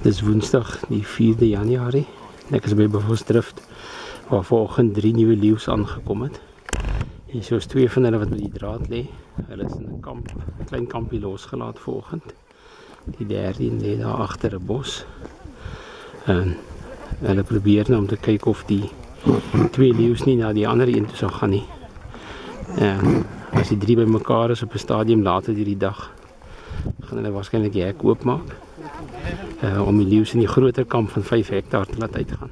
Dis Woensdag die 4de Januarie. Ek is by Bosdrift waar vanoggend drie nuwe leeu's aangekom het. Hier is twee van hulle wat met die draad lê. Hulle is in 'n kamp, 'n klein kampie losgelaat vanoggend. Die derde een lê daar agter 'n bos. En hulle probeer nou om te kyk of die twee leeu's nie na die ander een toe sou gaan nie. En as die drie bymekaar is op 'n stadium later hierdie dag, gaan hulle waarskynlik die hek oopmaak uh, om die leeu's in die groter kamp van 5 hektaar te laat uitgaan.